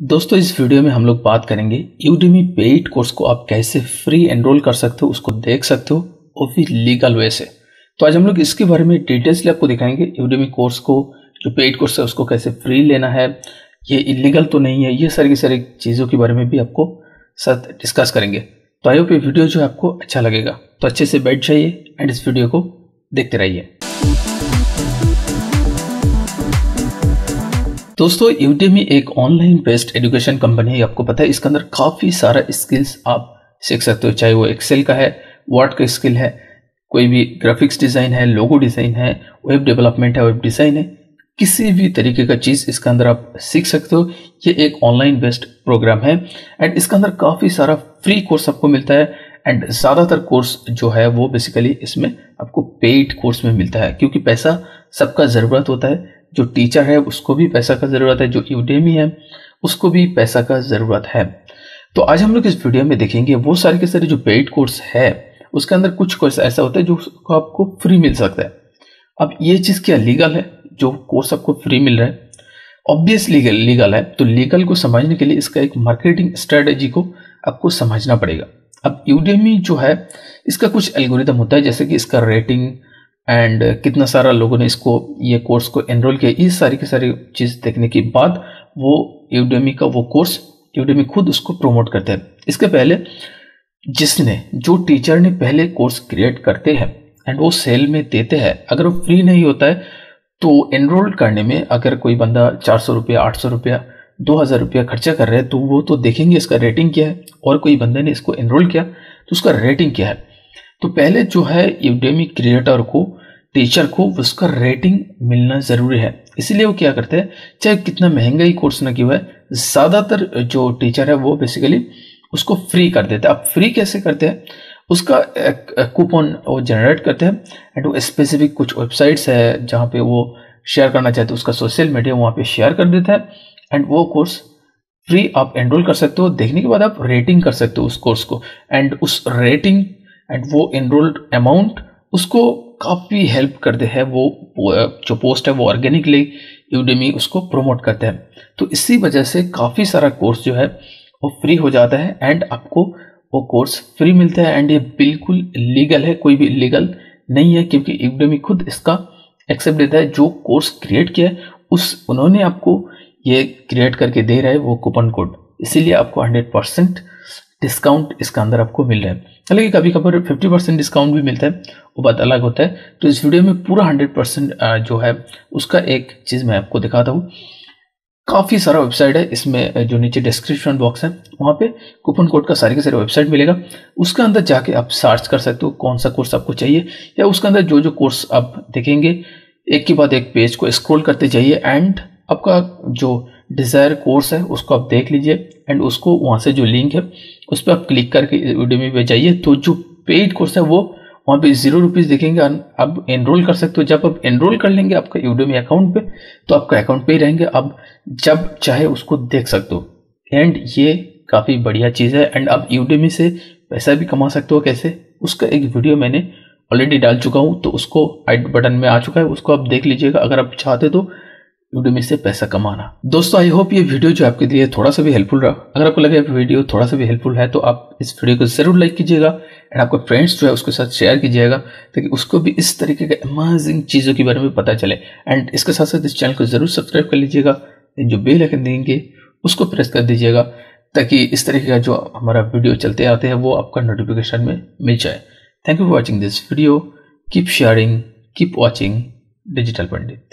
दोस्तों, इस वीडियो में हम लोग बात करेंगे यूडीमी पेड कोर्स को आप कैसे फ्री एनरोल कर सकते हो, उसको देख सकते हो और फिर लीगल वे से। तो आज हम लोग इसके बारे में डिटेल्सली आपको दिखाएँगे यूडीमी कोर्स को, जो पेड कोर्स है, उसको कैसे फ्री लेना है, ये इलीगल तो नहीं है, ये सारी की सारी चीज़ों के बारे में भी आपको साथ डिस्कस करेंगे। तो आई होप ये वीडियो जो है आपको अच्छा लगेगा। तो अच्छे से बैठ जाइए एंड इस वीडियो को देखते रहिए। दोस्तों यूडेमी एक ऑनलाइन बेस्ड एजुकेशन कंपनी है, आपको पता है, इसके अंदर काफ़ी सारा स्किल्स आप सीख सकते हो, चाहे वो एक्सेल का है वर्ड का स्किल है, कोई भी ग्राफिक्स डिज़ाइन है लोगो डिज़ाइन है वेब डेवलपमेंट है वेब डिज़ाइन है, किसी भी तरीके का चीज़ इसके अंदर आप सीख सकते हो। ये एक ऑनलाइन बेस्ड प्रोग्राम है एंड इसके अंदर काफ़ी सारा फ्री कोर्स आपको मिलता है एंड ज़्यादातर कोर्स जो है, वो बेसिकली इसमें आपको पेड कोर्स में मिलता है, क्योंकि पैसा सबका ज़रूरत होता है। जो टीचर है, उसको भी पैसा का ज़रूरत है, जो यूडेमी है, उसको भी पैसा का ज़रूरत है। तो आज हम लोग इस वीडियो में देखेंगे वो सारे के सारे जो पेड कोर्स है, उसके अंदर कुछ कोर्स ऐसा होता है जो आपको फ्री मिल सकता है। अब ये चीज़ क्या लीगल है? जो कोर्स आपको फ्री मिल रहा है। ऑब्वियस लीगल लीगल है तो लीगल को समझने के लिए इसका एक मार्केटिंग स्ट्रेटेजी को आपको समझना पड़ेगा। अब यूडेमी जो है, इसका कुछ एल्गोरिदम होता है, जैसे कि इसका रेटिंग एंड कितना सारा लोगों ने इसको, ये कोर्स को एनरोल किया। इस सारी की सारी चीज़ देखने के बाद वो यूडेमी का वो कोर्स यूडेमी खुद उसको प्रमोट करते हैं। इसके पहले जिसने, जो टीचर ने पहले कोर्स क्रिएट करते हैं एंड वो सेल में देते हैं, अगर वो फ्री नहीं होता है तो एनरोल करने में अगर कोई बंदा चार सौ रुपया, आठ सौ रुपया, दो हज़ार रुपया खर्चा कर रहे हैं तो वो तो देखेंगे इसका रेटिंग क्या है। और कोई बंदे ने इसको एनरोल किया तो उसका रेटिंग क्या है। तो पहले जो है यूडेमी क्रिएटर को टीचर को उसका रेटिंग मिलना ज़रूरी है। इसीलिए वो क्या करते हैं, चाहे कितना महँगा ही कोर्स ना क्यों है, ज़्यादातर जो टीचर है वो बेसिकली उसको फ्री कर देते हैं। अब फ्री कैसे करते हैं? उसका कूपन वो जनरेट करते हैं एंड वो स्पेसिफिक कुछ वेबसाइट्स है जहाँ पे वो शेयर करना चाहते हैं। उसका सोशल मीडिया वहाँ पे शेयर कर देता है एंड वो कोर्स फ्री आप एनरोल कर सकते हो। देखने के बाद आप रेटिंग कर सकते हो उस कोर्स को। एंड उस रेटिंग एंड वो एनरोल्ड अमाउंट उसको काफ़ी हेल्प करते हैं वो, जो पोस्ट है वो ऑर्गेनिकली यूडेमी उसको प्रमोट करते हैं। तो इसी वजह से काफ़ी सारा कोर्स जो है, वो फ्री हो जाता है एंड आपको वो कोर्स फ्री मिलता है एंड ये बिल्कुल लीगल है, कोई भी लीगल नहीं है, क्योंकि यूडेमी खुद इसका एक्सेप्ट देता है। जो कोर्स क्रिएट किया है, उस, उन्होंने आपको ये क्रिएट करके दे रहा है वो कूपन कोड इसीलिए आपको हंड्रेड परसेंट डिस्काउंट इसका अंदर आपको मिल रहा है। हालाँकि कभी कभी फिफ्टी परसेंट डिस्काउंट भी मिलता है, वो बात अलग होता है। तो इस वीडियो में पूरा हंड्रेड परसेंट जो है, उसका एक चीज़ मैं आपको दिखाता हूँ। काफ़ी सारा वेबसाइट है, इसमें जो नीचे डिस्क्रिप्शन बॉक्स है, वहाँ पे कूपन कोड का सारे के सारे वेबसाइट मिलेगा। उसके अंदर जाके आप सर्च कर सकते हो कौन सा कोर्स आपको चाहिए, या उसके अंदर जो जो कोर्स आप देखेंगे, एक के बाद एक पेज को स्क्रॉल करते जाइए एंड आपका जो डिज़ायर कोर्स है, उसको आप देख लीजिए एंड उसको वहाँ से जो लिंक है, उस पर आप क्लिक करके यूडेमी पे जाइए। तो जो पेड कोर्स है, वो वहाँ पे ज़ीरो रुपीज़ देखेंगे। आप एनरोल कर सकते हो। जब आप एनरोल कर लेंगे आपका यूडेमी अकाउंट पे तो आपका अकाउंट पे ही रहेंगे। अब जब चाहे उसको देख सकते हो। एंड ये काफ़ी बढ़िया चीज़ है। एंड आप यूडेमी से पैसा भी कमा सकते हो। कैसे? उसका एक वीडियो मैंने ऑलरेडी डाल चुका हूँ। तो उसको आई बटन में आ चुका है। उसको आप देख लीजिएगा। अगर आप चाहते तो यूडमी से पैसा कमाना। दोस्तों आई होप ये वीडियो जो आपके लिए थोड़ा सा भी हेल्पफुल रहा। अगर आपको लगे वीडियो थोड़ा सा भी हेल्पफुल है तो आप इस वीडियो को ज़रूर लाइक कीजिएगा एंड आपके फ्रेंड्स जो है उसके साथ शेयर कीजिएगा, ताकि उसको भी इस तरीके के अमेजिंग चीज़ों के बारे में पता चले। एंड इसके साथ साथ इस चैनल को ज़रूर सब्सक्राइब कर लीजिएगा। जो बेल आइकन देंगे, उसको प्रेस कर दीजिएगा, ताकि इस तरीके का जो हमारा वीडियो चलते आते हैं, वो आपका नोटिफिकेशन में मिल जाए। Thank you for watching this video keep sharing keep watching digital Pandit